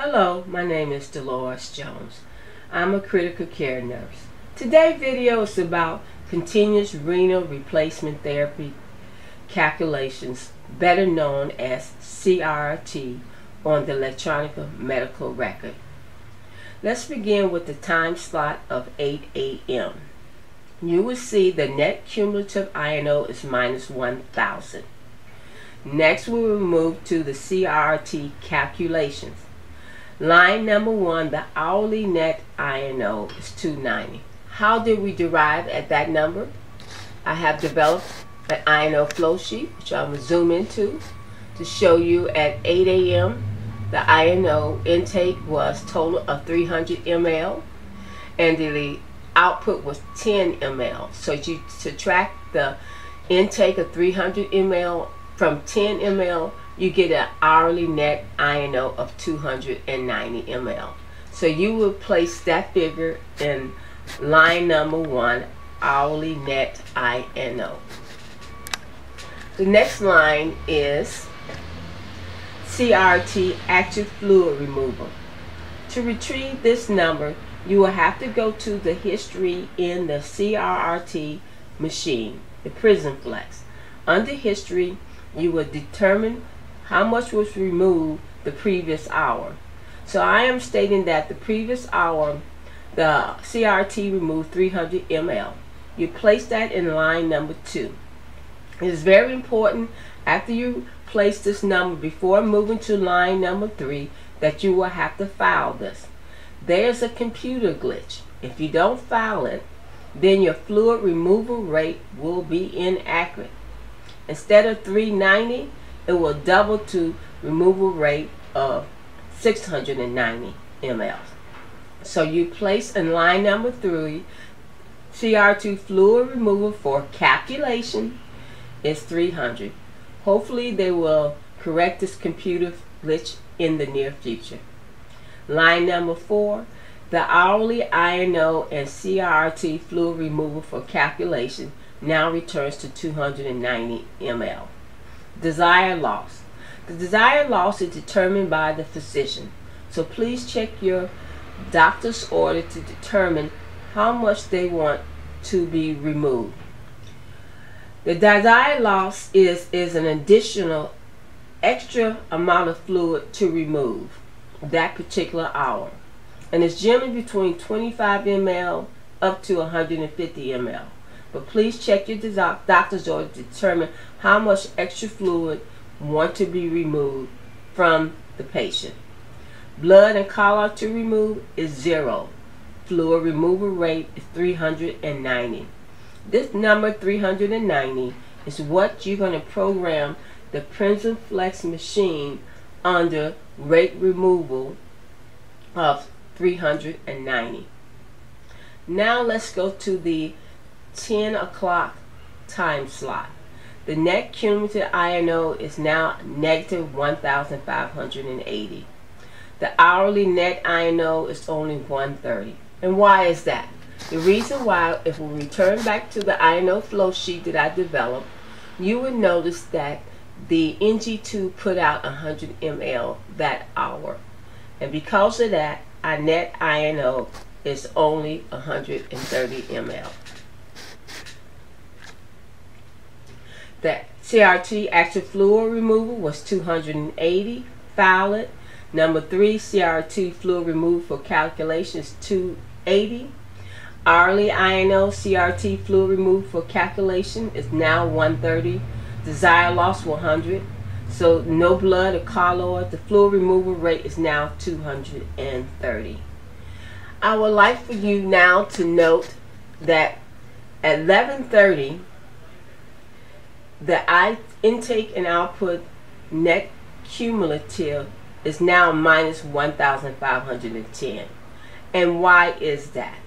Hello, my name is Delores Jones. I'm a critical care nurse. Today's video is about continuous renal replacement therapy calculations, better known as CRRT, on the electronic medical record. Let's begin with the time slot of 8 a.m. You will see the net cumulative I&O is minus 1,000. Next, we will move to the CRRT calculations. Line number one, the hourly net I&O is 290. How did we derive at that number? I have developed an I&O flow sheet, which I'm going to zoom into to show you at 8 a.m. the I&O intake was total of 300 ml and the output was 10 ml. So you subtract the intake of 300 ml from 10 ml you get an hourly net I&O of 290 ml. So you will place that figure in line number one, hourly net I&O. The next line is CRRT active fluid removal. To retrieve this number, you will have to go to the history in the CRRT machine, the Prism Flex. Under history, you will determine how much was removed the previous hour. So I am stating that the previous hour, the CRRT removed 300 ml. You place that in line number two. It is very important after you place this number before moving to line number three that you will have to file this. There's a computer glitch. If you don't file it, then your fluid removal rate will be inaccurate. Instead of 390, it will double to removal rate of 690 ml. So you place in line number three, CRRT fluid removal for calculation is 300. Hopefully they will correct this computer glitch in the near future. Line number four, the hourly I&O and CRRT fluid removal for calculation now returns to 290 ml. Desire loss. The desire loss is determined by the physician. So please check your doctor's order to determine how much they want to be removed. The desire loss is, is an additional extra amount of fluid to remove that particular hour. And it's generally between 25 ml up to 150 ml. But please check your doctor's to determine how much extra fluid want to be removed from the patient. Blood and colloid to remove is zero. Fluid removal rate is 390. This number 390 is what you're going to program the PrismFlex machine under rate removal of 390. Now let's go to the 10 o'clock time slot. The net cumulative I&O is now negative 1,580. The hourly net I&O is only 130. And why is that? The reason why, if we return back to the I&O flow sheet that I developed, you would notice that the NG tube put out 100 ml that hour. And because of that, our net I&O is only 130 ml. The CRRT active fluid removal was 280. Valid. Number three, CRRT fluid removal for calculations 280. Hourly I&O CRT fluid removal for calculation is now 130. Desire loss 100. So no blood or colloid. The fluid removal rate is now 230. I would like for you now to note that at 1130 the intake and output net cumulative is now minus 1,510. And why is that?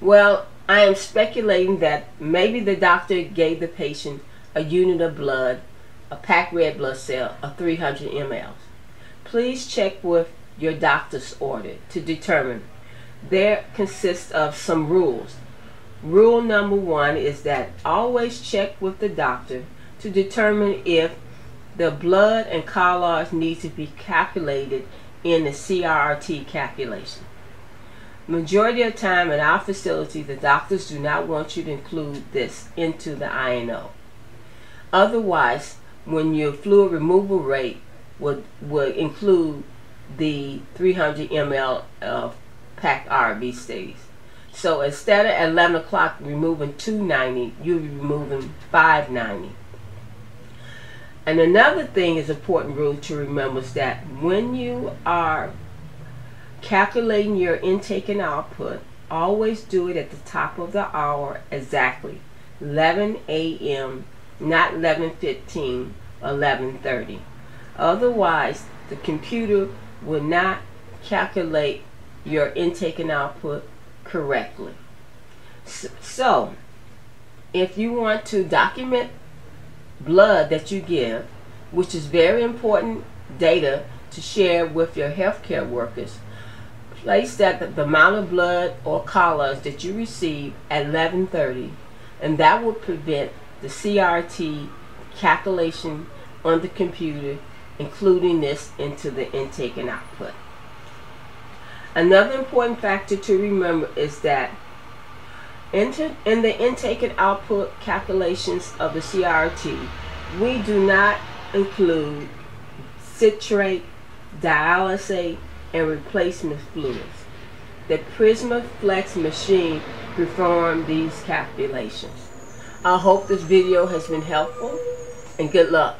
Well, I am speculating that maybe the doctor gave the patient a unit of blood, a packed red blood cell of 300 ml. Please check with your doctor's order to determine. There consists of some rules. Rule number one is that always check with the doctor to determine if the blood and colloids need to be calculated in the CRRT calculation. Majority of time in our facility, the doctors do not want you to include this into the I&O. Otherwise, when your fluid removal rate would, would include the 300 ml of packed RBCs. So instead of 11 o'clock removing 290, you'll be removing 590. And another thing is important rule to remember is that when you are calculating your intake and output, always do it at the top of the hour exactly. 11 a.m., not 11.15 11.30. Otherwise, the computer will not calculate your intake and output correctly. So, if you want to document blood that you give, which is very important data to share with your healthcare workers, place that the amount of blood or colloids that you receive at 11:30, and that will prevent the CRRT calculation on the computer, including this into the intake and output. Another important factor to remember is that in the intake and output calculations of the CRRT, we do not include citrate, dialysate, and replacement fluids. The Prisma Flex machine performs these calculations. I hope this video has been helpful and good luck.